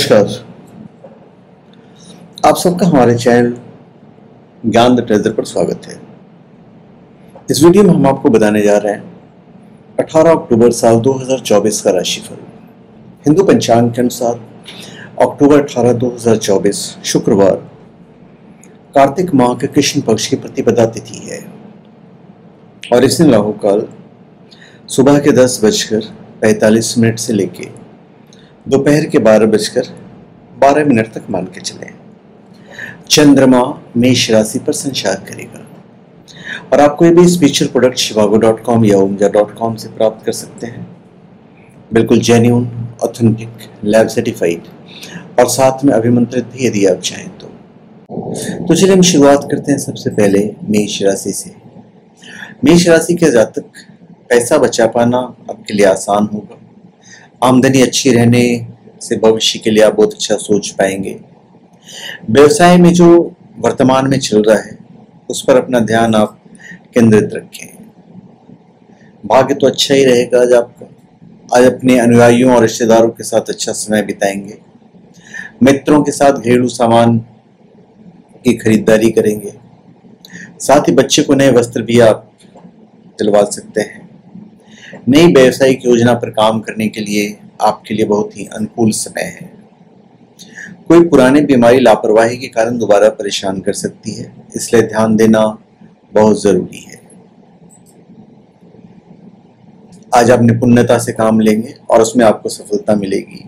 नमस्कार। आप सबका हमारे चैनल ज्ञान द ट्रेजर पर स्वागत है। इस वीडियो में हम आपको बताने जा रहे हैं 18 अक्टूबर साल 2024 का राशिफल। हिंदू पंचांग के अनुसार, अक्टूबर 18 2024 शुक्रवार, कार्तिक माह के कृष्ण पक्ष की प्रतिपदा तिथि है। और इस दिन राहु काल, सुबह के दस बजकर पैंतालीस मिनट से लेके दोपहर के बारह बजकर बारह मिनट तक मान के चले। चंद्रमा मेष राशि पर संचार करेगा। और आप कोई भी स्पीचर प्रोडक्ट शिवागो डॉट कॉम या ओमजा डॉट कॉम से प्राप्त कर सकते हैं। बिल्कुल जेन्यून ऑथेंटिक लैब सर्टिफाइड और साथ में अभिमंत्रित भी यदि आप चाहें तो। तो चलिए हम शुरुआत करते हैं सबसे पहले मेष राशि से। मेष राशि के जातक, पैसा बचा पाना आपके लिए आसान होगा। आमदनी अच्छी रहने से भविष्य के लिए आप बहुत अच्छा सोच पाएँगे। व्यवसाय में जो वर्तमान में चल रहा है, उस पर अपना ध्यान आप केंद्रित रखें। भाग्य तो अच्छा ही रहेगा आज आपका आज अपने अनुयायियों और रिश्तेदारों के साथ अच्छा समय बिताएँगे। मित्रों के साथ घरेलू सामान की खरीदारी करेंगे। साथ ही बच्चे को नए वस्त्र भी आप दिलवा सकते हैं। नई व्यावसायिक योजना पर काम करने के लिए आपके लिए बहुत ही अनुकूल समय है। कोई पुरानी बीमारी लापरवाही के कारण दोबारा परेशान कर सकती है, इसलिए ध्यान देना बहुत ज़रूरी है। आज आप निपुणता से काम लेंगे और उसमें आपको सफलता मिलेगी।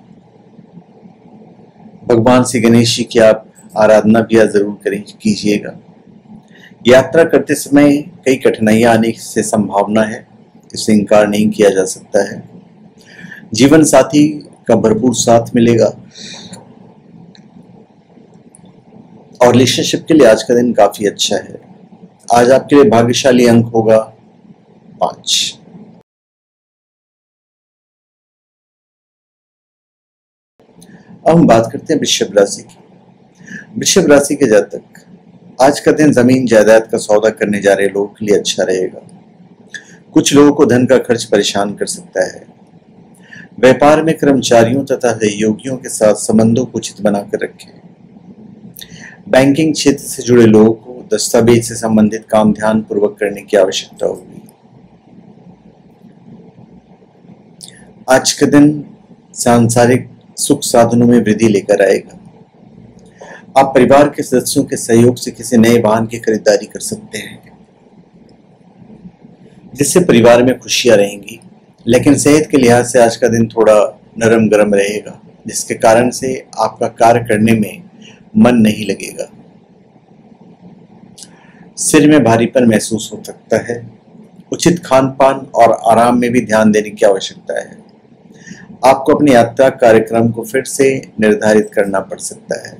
भगवान श्री गणेश जी की आप आराधना भी आज ज़रूर करें, कीजिएगा। यात्रा करते समय कई कठिनाइयाँ आने से संभावना है इससे इनकार नहीं किया जा सकता है। जीवन साथी का भरपूर साथ मिलेगा। और रिलेशनशिप के लिए आज का दिन काफ़ी अच्छा है। आज आपके लिए भाग्यशाली अंक होगा पाँच। अब हम बात करते हैं वृषभ राशि की। वृषभ राशि के जातक, आज का दिन ज़मीन, जायदाद का सौदा करने जा रहे लोगों के लिए अच्छा रहेगा। कुछ लोगों को धन का खर्च परेशान कर सकता है। व्यापार में कर्मचारियों तथा सहयोगियों के साथ संबंधों को उचित बनाकर रखें। बैंकिंग क्षेत्र से जुड़े लोगों को दस्तावेज़ से संबंधित काम ध्यान पूर्वक करने की आवश्यकता होगी। आज का दिन सांसारिक सुख साधनों में वृद्धि लेकर आएगा। आप परिवार के सदस्यों के सहयोग से किसी नए वाहन की खरीदारी कर सकते हैं। जिससे परिवार में खुशियाँ रहेंगी, लेकिन सेहत के लिहाज से आज का दिन थोड़ा नरम गरम रहेगा, जिसके कारण से आपका कार्य करने में मन नहीं लगेगा। सिर में भारीपन महसूस हो सकता है, उचित खान पान और आराम में भी ध्यान देने की आवश्यकता है। आपको अपनी यात्रा कार्यक्रम को फिर से निर्धारित करना पड़ सकता है।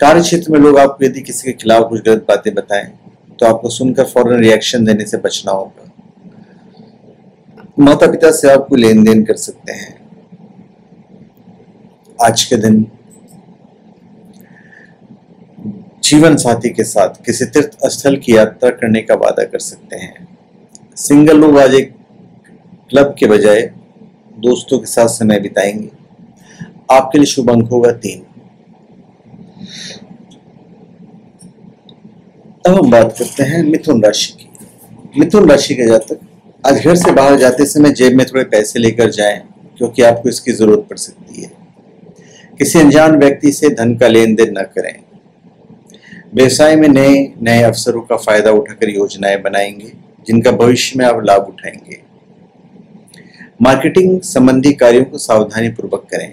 कार्य क्षेत्र में लोग आपको यदि किसी के खिलाफ कुछ गलत बातें बताएँ तो आपको सुनकर फ़ौरन रिएक्शन देने से बचना होगा। माता पिता से आप कोई लेन देन कर सकते हैं। आज के दिन जीवन साथी के साथ किसी तीर्थ स्थल की यात्रा करने का वादा कर सकते हैं। सिंगल लोग आज एक क्लब के बजाय दोस्तों के साथ समय बिताएँगे। आपके लिए शुभ अंक होगा तीन। अब हम बात करते हैं मिथुन राशि की। मिथुन राशि के जातक, आज घर से बाहर जाते समय जेब में थोड़े पैसे लेकर जाएँ, क्योंकि आपको इसकी ज़रूरत पड़ सकती है। किसी अनजान व्यक्ति से धन का लेन देन न करें। व्यवसाय में नए नए अवसरों का फ़ायदा उठाकर योजनाएँ बनाएँगे, जिनका भविष्य में आप लाभ उठाएँगे। मार्केटिंग संबंधी कार्यों को सावधानी पूर्वक करें।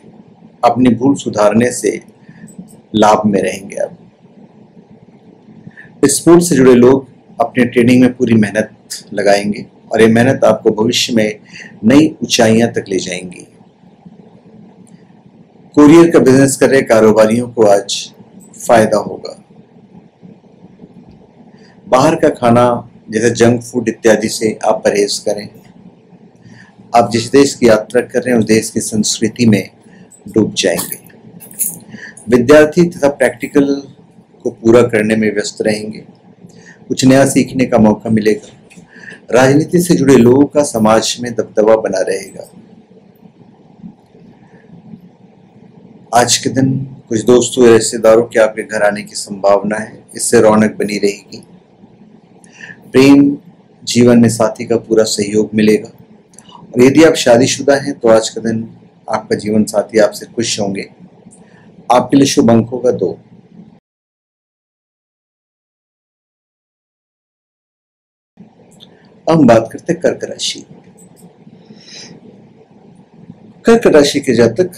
अपनी भूल सुधारने से लाभ में रहेंगे आप। स्पोर्ट से जुड़े लोग अपने ट्रेनिंग में पूरी मेहनत लगाएँगे और ये मेहनत आपको भविष्य में नई ऊंचाइयाँ तक ले जाएँगी। कुरियर का बिज़नेस कर रहे कारोबारियों को आज फ़ायदा होगा। बाहर का खाना जैसे जंक फ़ूड इत्यादि से आप परहेज करें। आप जिस देश की यात्रा कर रहे हैं, उस देश की संस्कृति में डूब जाएँगे। विद्यार्थी तथा प्रैक्टिकल को पूरा करने में व्यस्त रहेंगे। कुछ नया सीखने का मौका मिलेगा। राजनीति से जुड़े लोगों का समाज में दबदबा बना रहेगा। आज के दिन कुछ दोस्तों या रिश्तेदारों के आपके घर आने की संभावना है। इससे रौनक बनी रहेगी। प्रेम, जीवन में साथी का पूरा सहयोग मिलेगा। और यदि आप शादीशुदा हैं तो आज का दिन आपका जीवन साथी आपसे खुश होंगे। आपके लिए शुभ अंकों का दो। हम बात करते हैं कर्क राशि। कर्क राशि के जातक,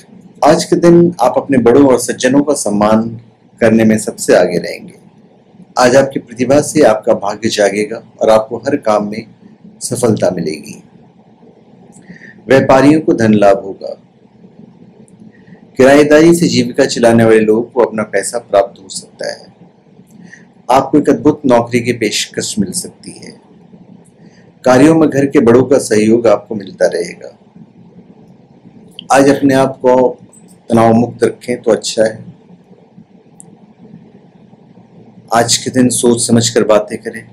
आज के दिन आप अपने बड़ों और सज्जनों का सम्मान करने में सबसे आगे रहेंगे। आज आपकी प्रतिभा से आपका भाग्य जागेगा और आपको हर काम में सफलता मिलेगी। व्यापारियों को धन लाभ होगा। किराएदारी से जीविका चलाने वाले लोगों को अपना पैसा प्राप्त हो सकता है। आपको एक अद्भुत नौकरी की पेशकश मिल सकती है। कार्यों में घर के बड़ों का सहयोग आपको मिलता रहेगा। आज अपने आप को तनाव मुक्त रखें तो अच्छा है। आज के दिन सोच समझ कर बातें करें।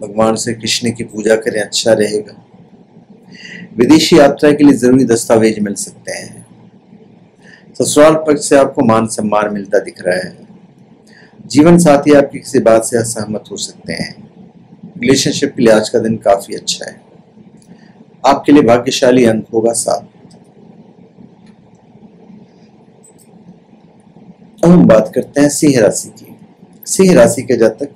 भगवान से कृष्ण की पूजा करें अच्छा रहेगा। विदेशी यात्रा के लिए ज़रूरी दस्तावेज़ मिल सकते हैं। ससुराल पक्ष से आपको मान सम्मान मिलता दिख रहा है। जीवन साथी आपकी किसी बात से असहमत हो सकते हैं। रिलेशनशिप के लिए आज का दिन काफ़ी अच्छा है। आपके लिए भाग्यशाली अंक होगा सात। अब हम बात करते हैं सिंह राशि की। सिंह राशि के जातक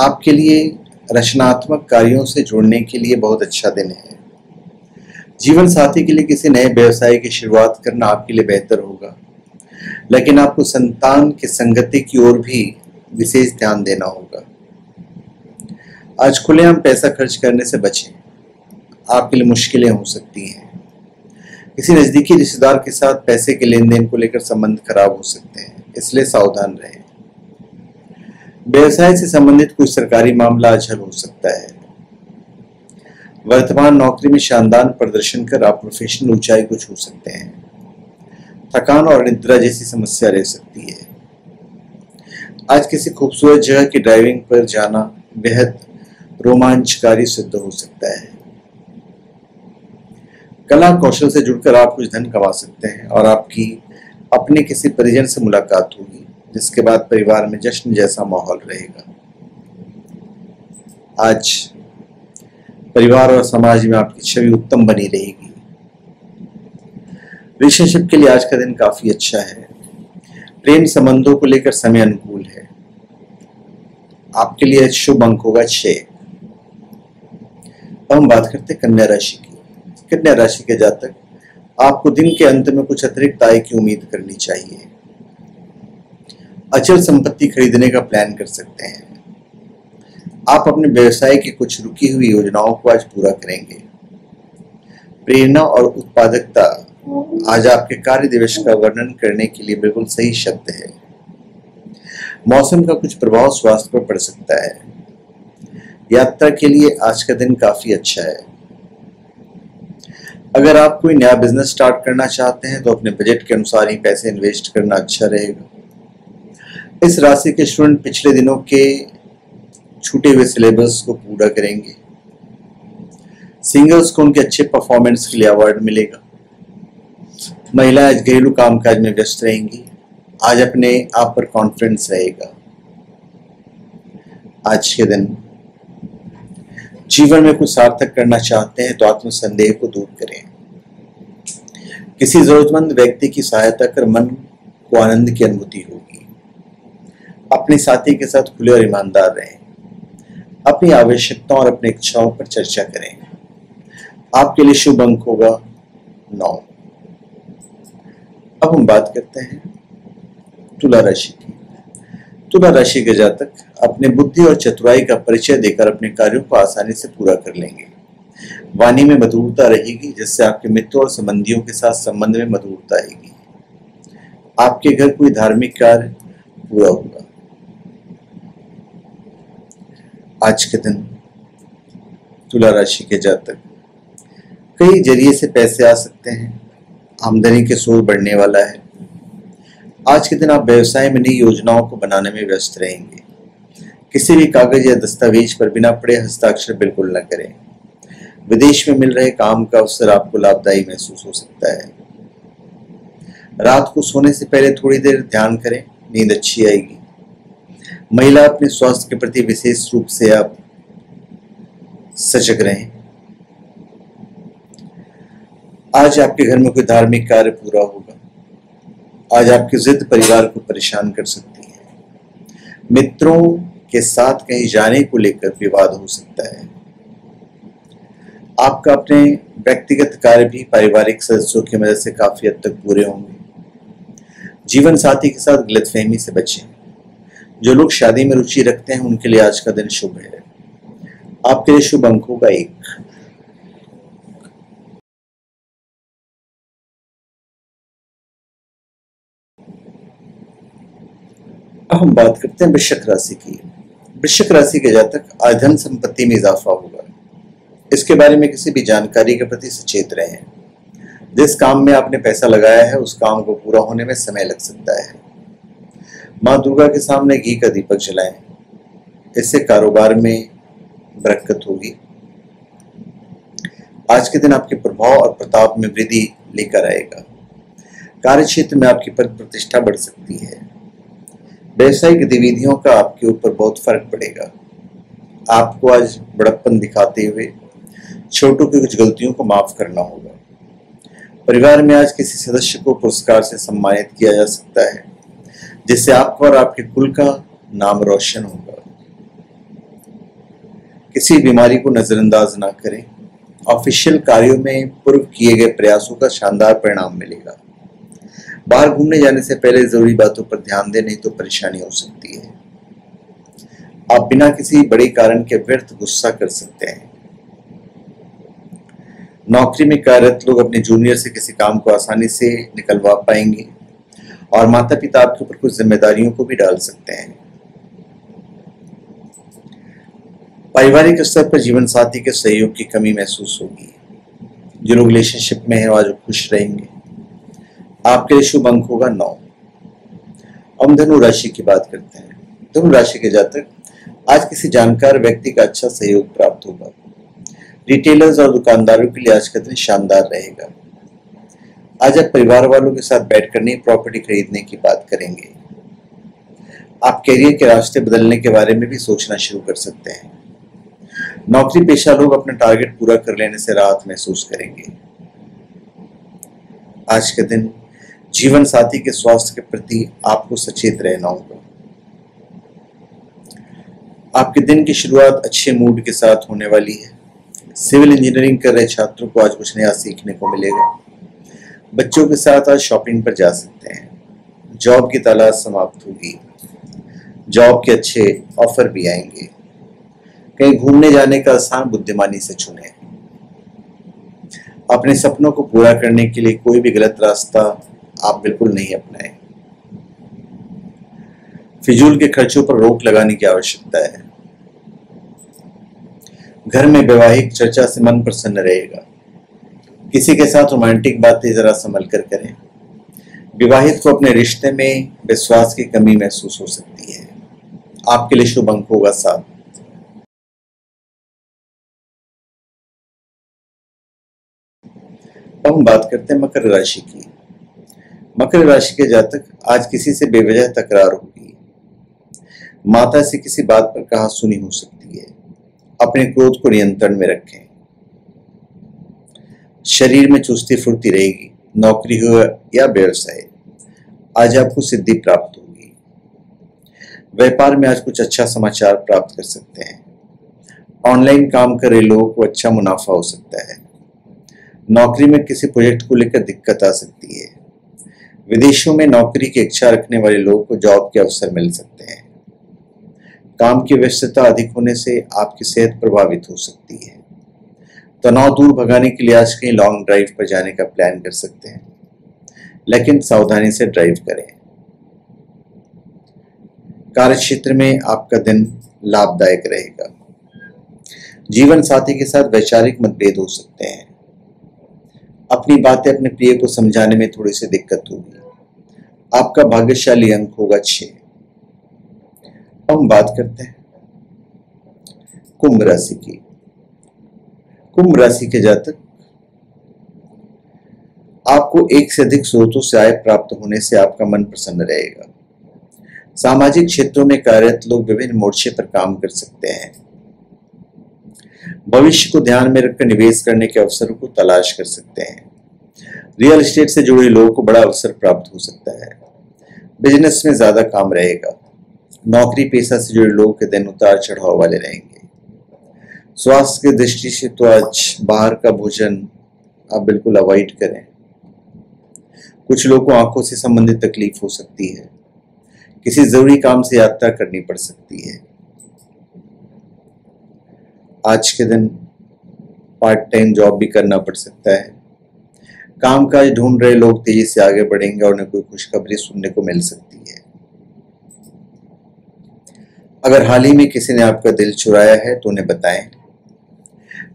आपके लिए रचनात्मक कार्यों से जुड़ने के लिए बहुत अच्छा दिन है। जीवन साथी के लिए किसी नए व्यवसाय की शुरुआत करना आपके लिए बेहतर होगा। लेकिन आपको संतान के संगति की ओर भी विशेष ध्यान देना होगा। आज खुलेआम पैसा खर्च करने से बचें। आपके लिए मुश्किलें हो सकती हैं। किसी नजदीकी रिश्तेदार के साथ पैसे के लेन देन को लेकर संबंध खराब हो सकते हैं, इसलिए सावधान रहें। व्यवसाय से संबंधित कोई सरकारी मामला आज हल हो सकता है। वर्तमान नौकरी में शानदार प्रदर्शन कर आप प्रोफेशनल ऊंचाई को छू सकते हैं। थकान और निद्रा जैसी समस्या रह सकती है। आज किसी खूबसूरत जगह की ड्राइविंग पर जाना बेहद रोमांचकारी सिद्ध हो सकता है। कला कौशल से जुड़कर आप कुछ धन कमा सकते हैं और आपकी अपने किसी परिजन से मुलाकात होगी, जिसके बाद परिवार में जश्न जैसा माहौल रहेगा। आज परिवार और समाज में आपकी छवि उत्तम बनी रहेगी। रिलेशनशिप के लिए आज का दिन काफ़ी अच्छा है। प्रेम संबंधों को लेकर समय अनुकूल है। आपके लिए शुभ अंक होगा छ अब हम बात करते हैं कन्या राशि की। कन्या राशि के जातक, आपको दिन के अंत में कुछ अतिरिक्त आय की उम्मीद करनी चाहिए। अचल संपत्ति खरीदने का प्लान कर सकते हैं। आप अपने व्यवसाय की कुछ रुकी हुई योजनाओं को आज पूरा करेंगे। प्रेरणा और उत्पादकता आज आपके कार्य दिवस का वर्णन करने के लिए बिल्कुल सही शब्द है। मौसम का कुछ प्रभाव स्वास्थ्य पर पड़ सकता है। यात्रा के लिए आज का दिन काफ़ी अच्छा है। अगर आप कोई नया बिज़नेस स्टार्ट करना चाहते हैं तो अपने बजट के अनुसार ही पैसे इन्वेस्ट करना अच्छा रहेगा। इस राशि के स्टूडेंट पिछले दिनों के छूटे हुए सिलेबस को पूरा करेंगे। सिंगल्स को उनके अच्छे परफॉर्मेंस के लिए अवार्ड मिलेगा। महिलाएँ आज घरेलू कामकाज में व्यस्त रहेंगी। आज अपने आप पर कॉन्फिडेंस रहेगा। आज के दिन जीवन में कुछ सार्थक करना चाहते हैं तो आत्मसंदेह को दूर करें। किसी जरूरतमंद व्यक्ति की सहायता कर मन को आनंद की अनुभूति होगी। अपने साथी के साथ खुले और ईमानदार रहें। अपनी आवश्यकताओं और अपनी इच्छाओं पर चर्चा करें। आपके लिए शुभ अंक होगा नौ। अब हम बात करते हैं तुला राशि की। तुला राशि के जातक अपने बुद्धि और चतुराई का परिचय देकर अपने कार्यों को आसानी से पूरा कर लेंगे। वाणी में मधुरता रहेगी, जिससे आपके मित्रों और संबंधियों के साथ संबंध में मधुरता आएगी। आपके घर कोई धार्मिक कार्य पूरा होगा। आज के दिन तुला राशि के जातक, कई ज़रिए से पैसे आ सकते हैं, आमदनी के सोच बढ़ने वाला है। आज के दिन आप व्यवसाय में नई योजनाओं को बनाने में व्यस्त रहेंगे। किसी भी कागज़ या दस्तावेज़ पर बिना पड़े हस्ताक्षर बिल्कुल न करें। विदेश में मिल रहे काम का अवसर आपको लाभदायी महसूस हो सकता है। रात को सोने से पहले थोड़ी देर ध्यान करें, नींद अच्छी आएगी। महिला अपने स्वास्थ्य के प्रति विशेष रूप से आप सजग रहें। आज आपके घर में कोई धार्मिक कार्य पूरा होगा। आज आपकी जिद परिवार को परेशान कर सकती है। मित्रों के साथ कहीं जाने को लेकर विवाद हो सकता है। आपका अपने व्यक्तिगत कार्य भी पारिवारिक सदस्यों की मदद से काफ़ी हद तक पूरे होंगे। जीवन साथी के साथ गलतफहमी से बचें। जो लोग शादी में रुचि रखते हैं, उनके लिए आज का दिन शुभ है। आपके लिए शुभ अंकों का एक। अब हम बात करते हैं वृश्चिक राशि की। वृश्चिक राशि के जातक आज धन संपत्ति में इजाफा होगा इसके बारे में किसी भी जानकारी के प्रति सचेत रहें। जिस काम में आपने पैसा लगाया है, उस काम को पूरा होने में समय लग सकता है। माँ दुर्गा के सामने घी का दीपक जलाएँ। इससे कारोबार में बरकत होगी। आज के दिन आपके प्रभाव और प्रताप में वृद्धि लेकर आएगा। कार्य क्षेत्र में आपकी पद प्रतिष्ठा बढ़ सकती है। व्यवसायिक गतिविधियों का आपके ऊपर बहुत फ़र्क पड़ेगा। आपको आज बड़प्पन दिखाते हुए छोटों की कुछ गलतियों को माफ़ करना होगा। परिवार में आज किसी सदस्य को पुरस्कार से सम्मानित किया जा सकता है, जिससे आपका और आपके कुल का नाम रोशन होगा। किसी बीमारी को नजरअंदाज ना करें। ऑफिशियल कार्यों में पूर्व किए गए प्रयासों का शानदार परिणाम मिलेगा। बाहर घूमने जाने से पहले ज़रूरी बातों पर ध्यान दें, नहीं तो परेशानी हो सकती है। आप बिना किसी बड़े कारण के व्यर्थ गुस्सा कर सकते हैं। नौकरी में कार्यरत लोग अपने जूनियर से किसी काम को आसानी से निकलवा पाएँगे और माता पिता आपके ऊपर कुछ जिम्मेदारियों को भी डाल सकते हैं। पारिवारिक स्तर पर जीवन साथी के सहयोग की कमी महसूस होगी। जो लोग रिलेशनशिप में है आज खुश रहेंगे। आपके लिए शुभ अंक होगा नौ। हम धनु राशि की बात करते हैं। धनु राशि के जातक, आज किसी जानकार व्यक्ति का अच्छा सहयोग प्राप्त होगा। रिटेलर्स और दुकानदारों के लिए आज का दिन शानदार रहेगा। आज आप परिवार वालों के साथ बैठकर नई प्रॉपर्टी खरीदने की बात करेंगे। आप कैरियर के रास्ते बदलने के बारे में भी सोचना शुरू कर सकते हैं। नौकरी पेशा लोग अपना टारगेट पूरा कर लेने से राहत महसूस करेंगे। आज के दिन जीवन साथी के स्वास्थ्य के प्रति आपको सचेत रहना होगा। आपके दिन की शुरुआत अच्छे मूड के साथ होने वाली है। सिविल इंजीनियरिंग कर रहे छात्रों को आज कुछ नया सीखने को मिलेगा। बच्चों के साथ आज शॉपिंग पर जा सकते हैं। जॉब की तलाश समाप्त होगी। जॉब के अच्छे ऑफ़र भी आएँगे। कहीं घूमने जाने का स्थान बुद्धिमानी से चुने। अपने सपनों को पूरा करने के लिए कोई भी गलत रास्ता आप बिल्कुल नहीं अपनाएँ। फिजूल के खर्चों पर रोक लगाने की आवश्यकता है। घर में वैवाहिक चर्चा से मन प्रसन्न रहेगा। किसी के साथ रोमांटिक बातें जरा संभल कर करें। विवाहित को अपने रिश्ते में विश्वास की कमी महसूस हो सकती है। आपके लिए शुभ अंक होगा साथ हम बात करते हैं मकर राशि की। मकर राशि के जातक आज किसी से बेवजह तकरार होगी। माता से किसी बात पर कहा सुनी हो सकती है। अपने क्रोध को नियंत्रण में रखें। शरीर में चुस्ती फुर्ती रहेगी, नौकरी हो या व्यवसाय, आज आपको सिद्धि प्राप्त होगी। व्यापार में आज कुछ अच्छा समाचार प्राप्त कर सकते हैं। ऑनलाइन काम कर रहे लोगों को अच्छा मुनाफा हो सकता है। नौकरी में किसी प्रोजेक्ट को लेकर दिक्कत आ सकती है। विदेशों में नौकरी की इच्छा रखने वाले लोगों को जॉब के अवसर मिल सकते हैं। काम की व्यस्तता अधिक होने से आपकी सेहत प्रभावित हो सकती है। तनाव दूर भगाने के लिए आज कहीं लॉन्ग ड्राइव पर जाने का प्लान कर सकते हैं। लेकिन सावधानी से ड्राइव करें। कार्य क्षेत्र में आपका दिन लाभदायक रहेगा। जीवन साथी के साथ वैचारिक मतभेद हो सकते हैं। अपनी बातें अपने प्रिय को समझाने में थोड़ी सी दिक्कत होगी। आपका भाग्यशाली अंक होगा छह। हम बात करते हैं कुंभ राशि की। कुंभ राशि के जातक, आपको एक से अधिक स्रोतों से आय प्राप्त होने से आपका मन प्रसन्न रहेगा। सामाजिक क्षेत्रों में कार्यरत लोग विभिन्न मोर्चे पर काम कर सकते हैं। भविष्य को ध्यान में रखकर निवेश करने के अवसरों को तलाश कर सकते हैं। रियल एस्टेट से जुड़े लोगों को बड़ा अवसर प्राप्त हो सकता है। बिज़नेस में ज़्यादा काम रहेगा। नौकरी पेशा से जुड़े लोगों के दिन उतार चढ़ाव वाले रहेंगे। स्वास्थ्य की दृष्टि से तो आज बाहर का भोजन आप बिल्कुल अवॉइड करें। कुछ लोगों को आँखों से संबंधित तकलीफ़ हो सकती है। किसी ज़रूरी काम से यात्रा करनी पड़ सकती है। आज के दिन पार्ट टाइम जॉब भी करना पड़ सकता है। कामकाज ढूंढ रहे लोग तेज़ी से आगे बढ़ेंगे और उन्हें कोई खुशखबरी सुनने को मिल सकती है। अगर हाल ही में किसी ने आपका दिल चुराया है तो उन्हें बताएँ।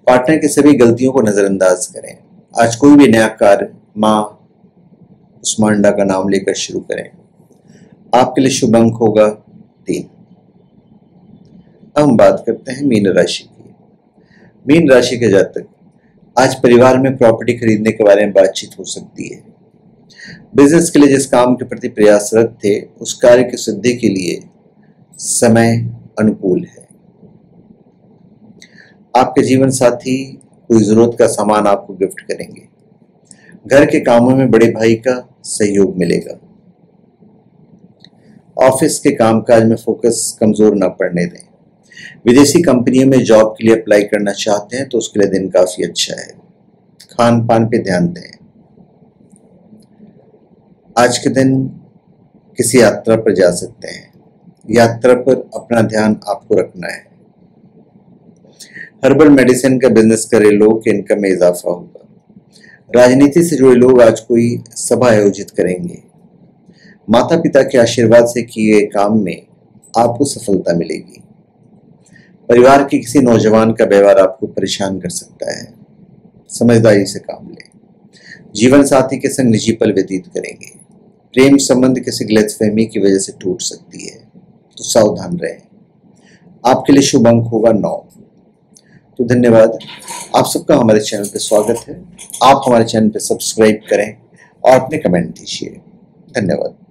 पार्टनर की सभी गलतियों को नजरअंदाज करें। आज कोई भी नया कार्य माँ उस्मानडा का नाम लेकर शुरू करें। आपके लिए शुभ अंक होगा तीन। अब हम बात करते हैं मीन राशि मीन राशि के जातक, आज परिवार में प्रॉपर्टी खरीदने के बारे में बातचीत हो सकती है। बिज़नेस के लिए जिस काम के प्रति प्रयासरत थे, उस कार्य की सिद्धि के लिए समय अनुकूल है। आपके जीवन साथी, कोई ज़रूरत का सामान आपको गिफ्ट करेंगे। घर के कामों में बड़े भाई का सहयोग मिलेगा। ऑफ़िस के कामकाज में फोकस कमज़ोर न पड़ने दें। विदेशी कंपनियों में जॉब के लिए अप्लाई करना चाहते हैं तो उसके लिए दिन काफ़ी अच्छा है। खान पान पे ध्यान दें। आज के दिन किसी यात्रा पर जा सकते हैं। यात्रा पर अपना ध्यान आपको रखना है। हर्बल मेडिसिन का बिज़नेस करे, लोग के इनकम में इजाफा होगा। राजनीति से जुड़े लोग आज कोई सभा आयोजित करेंगे। माता पिता के आशीर्वाद से किए काम में आपको सफलता मिलेगी। परिवार के किसी नौजवान का व्यवहार आपको परेशान कर सकता है। समझदारी से काम लें। जीवन साथी के संग निजी पल व्यतीत करेंगे। प्रेम संबंध किसी गलतफहमी की वजह से टूट सकती है। तो सावधान रहें। आपके लिए शुभ अंक होगा नौ। तो धन्यवाद। आप सबका हमारे चैनल पर स्वागत है। आप हमारे चैनल पर सब्सक्राइब करें और अपने कमेंट दीजिए। धन्यवाद।